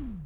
Hmm.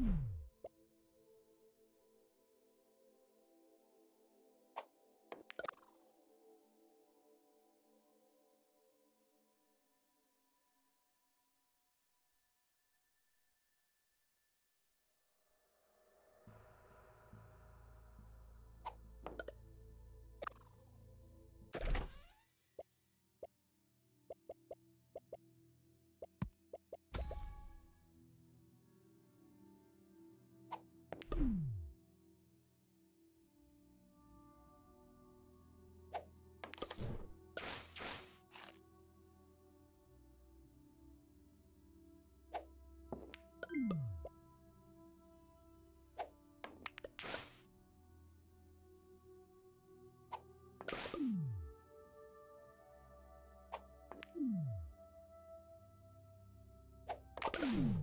Thank you. you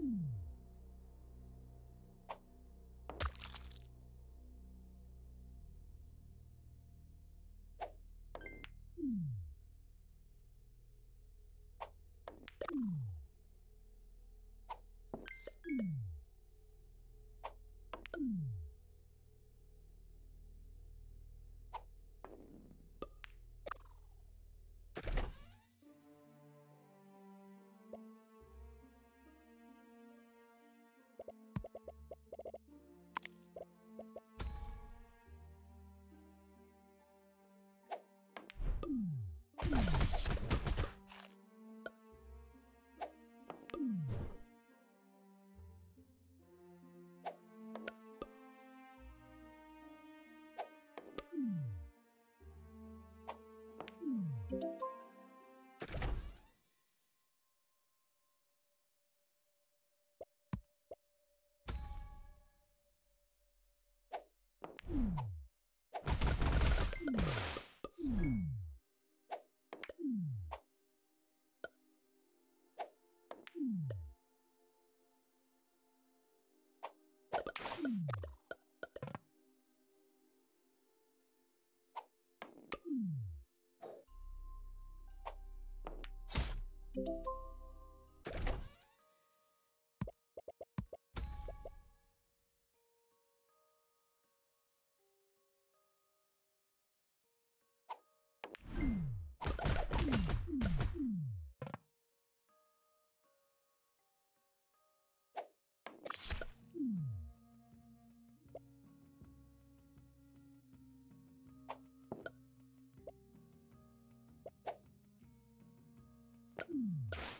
Hmm. you Mm-hmm.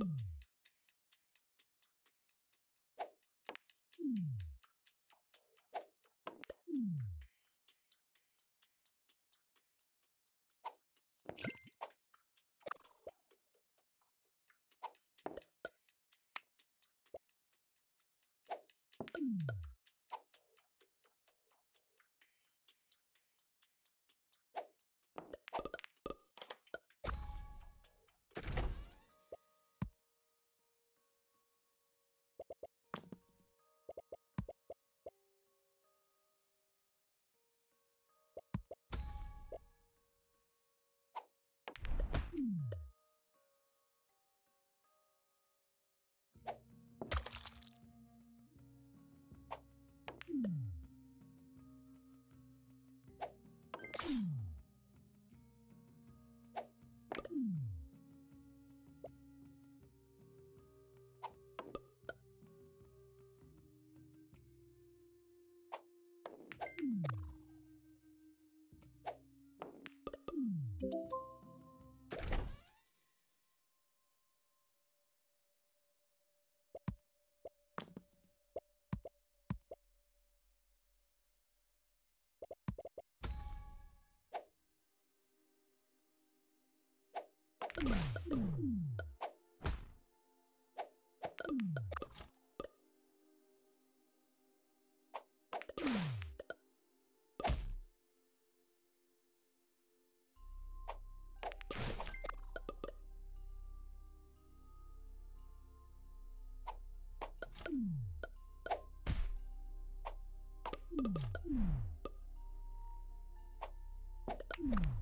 you Mm-hmm. Mm-hmm.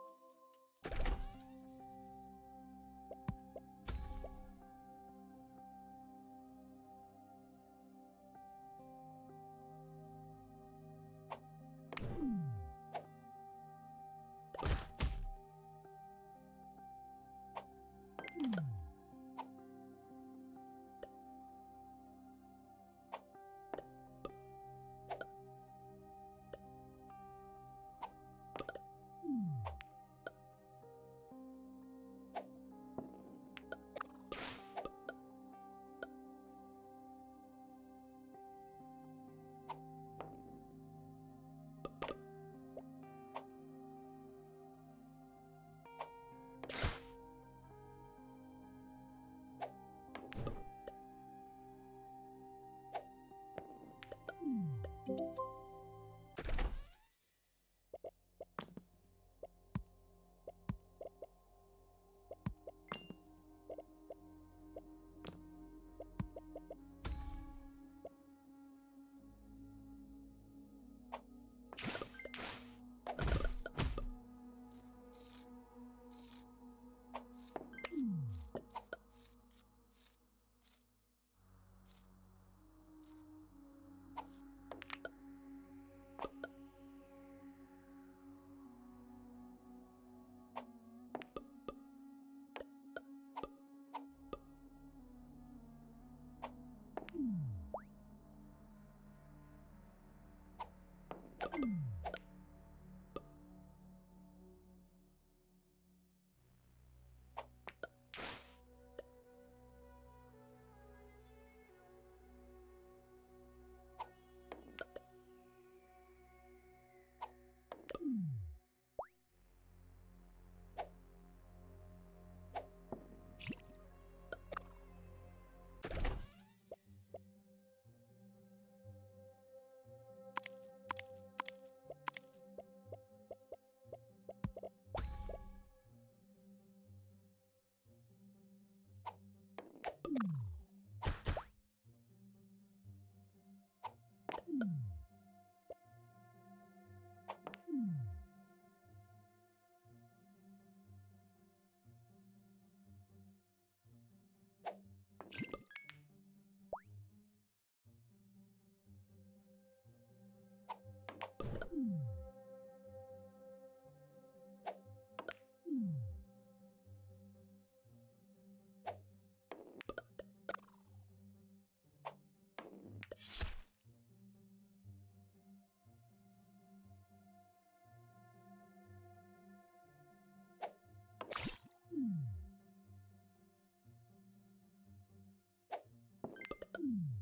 Hmm.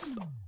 Thank you.